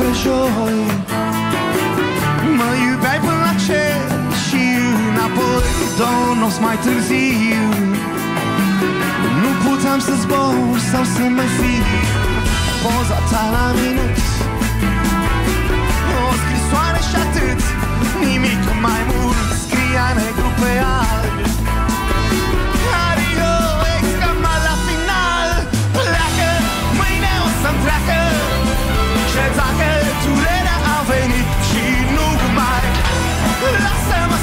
dracu spre joi Mă iubeai până la cer și înapoi Două nopți mai târziu Nu puteam să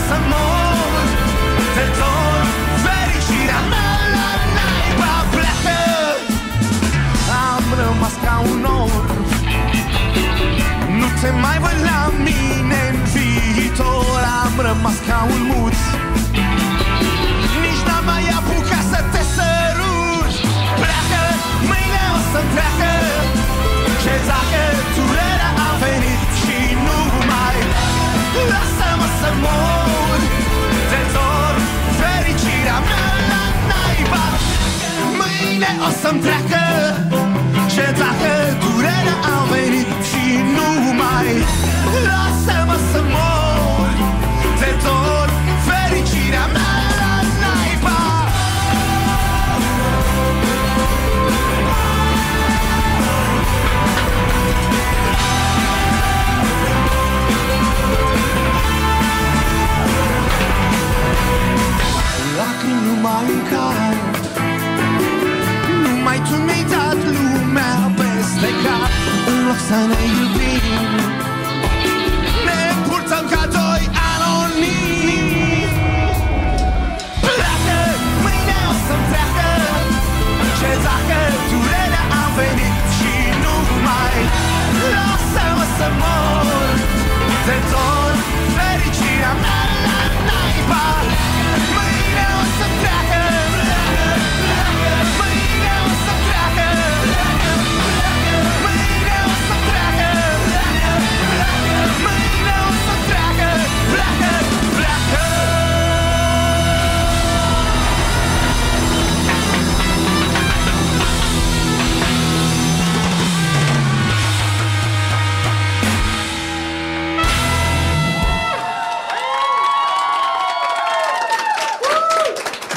să mor. De tot fericirea mea la naiba pleacă. Am rămas ca un orb Nu te mai văd la mine în viitor. Am rămas ca un muț Nici n-am mai apucat să te sărut Pleacă, mâine o să-mi treacă. Ce dacă durerea a venit și nu mai. Lasă-mă să mor. De dor fericirea mea la naiba. Mâine o să-mi treacă. Ce dacă Lacrimi nu mai încap Numai tu mi-ai dat lumea peste cap. În loc să ne iubim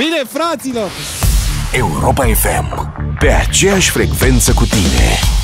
Bine, fraților! Europa FM. Pe aceeași frecvență cu tine.